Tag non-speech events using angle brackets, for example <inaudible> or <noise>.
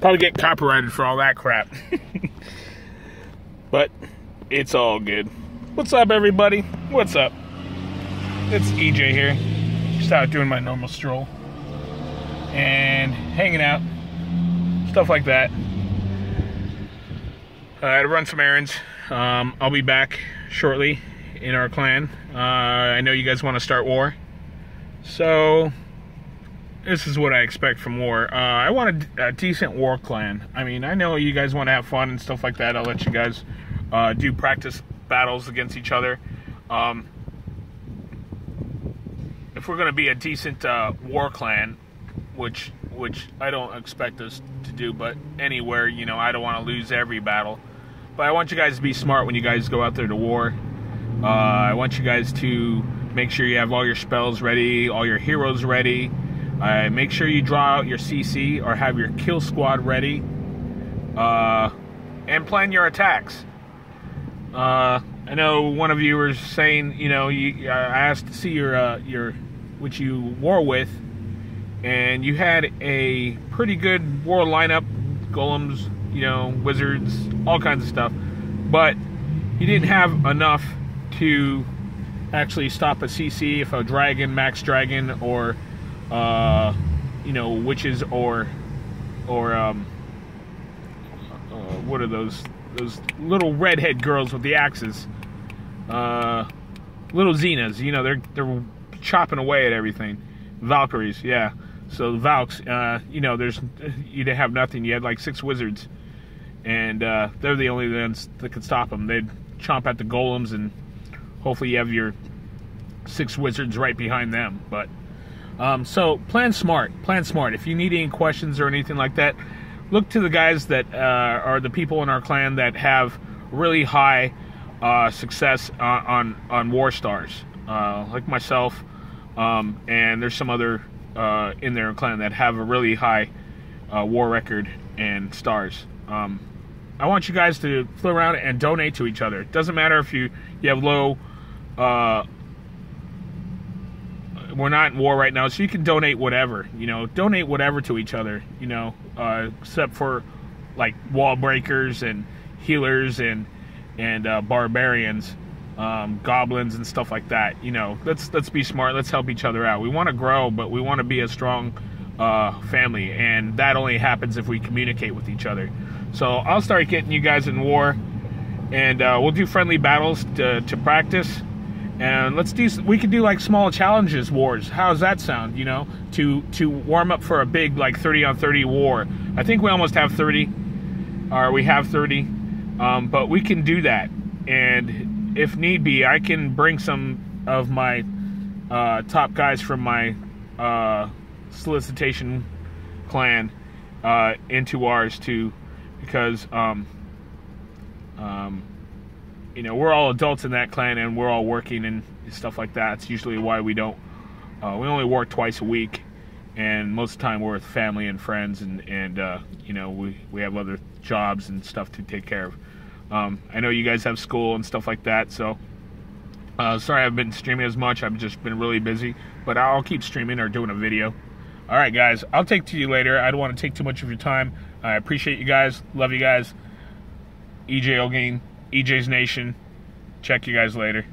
Probably get copyrighted for all that crap. <laughs> but it's all good. What's up, everybody? What's up? It's EJ here. Just out doing my normal stroll and hanging out, stuff like that. Uh, I had to run some errands. Um, I'll be back shortly in our clan. Uh, I know you guys want to start war. So, this is what I expect from war. Uh, I want a, a, decent war clan. I mean, I know you guys want to have fun and stuff like that. I'll let you guys uh, do practice battles against each other. Um, if we're going to be a decent uh, war clan, which which I don't expect us to do, but anywhere, you know, I don't want to lose every battle. But I want you guys to be smart when you guys go out there to war. Uh, I want you guys to make sure you have all your spells ready, all your heroes ready. Uh, make sure you draw out your CC or have your kill squad ready. Uh, and plan your attacks. Uh, I know one of you was saying, you know, you, I asked to see your uh, your which you war with, and you had a pretty good war lineup, golems, you know, wizards, all kinds of stuff, but you didn't have enough to actually stop a CC if a dragon, max dragon, or uh, you know, witches or or um, uh, what are those those little redhead girls with the axes? Uh, little Xenas, you know, they're they're chopping away at everything. Valkyries, yeah. So the Valks, uh, you know, there's you didn't have nothing. You had like six wizards, and uh, they're the only ones that could stop them. They'd chomp at the golems, and hopefully you have your six wizards right behind them. But um, so plan smart, plan smart. If you need any questions or anything like that, look to the guys that uh, are the people in our clan that have really high uh, success on, on, on war stars, uh, like myself. Um, and there's some other uh, in their clan that have a really high uh, war record and stars. Um, I want you guys to flip around and donate to each other. It doesn't matter if you, you have low. We're not in war right now, so you can donate whatever. You know, donate whatever to each other. You know, uh, except for like wall breakers and healers and and uh, barbarians um, goblins and stuff like that. You know, let's let's be smart. Let's help each other out. We want to grow, but we want to be a strong uh, family, and that only happens if we communicate with each other. So I'll start getting you guys in war, and uh, we'll do friendly battles to, to practice. And let's do. We could do like small challenges wars. How does that sound? You know, to to warm up for a big like 30 on 30 war. I think we almost have 30, or we have 30, um, but we can do that. And if need be, I can bring some of my uh, top guys from my uh, solicitation clan uh, into ours too, because um, um, you know we're all adults in that clan and we're all working and stuff like that. It's usually why we don't. Uh, we only work twice a week, and most of the time we're with family and friends, and and uh, you know we we have other jobs and stuff to take care of. Um, I know you guys have school and stuff like that, so uh, sorry I've been streaming as much. I've just been really busy, but I'll keep streaming or doing a video. All right, guys, I'll take to you later. I don't want to take too much of your time. I appreciate you guys. Love you guys. EJ Olguin, EJ's Nation. Check you guys later.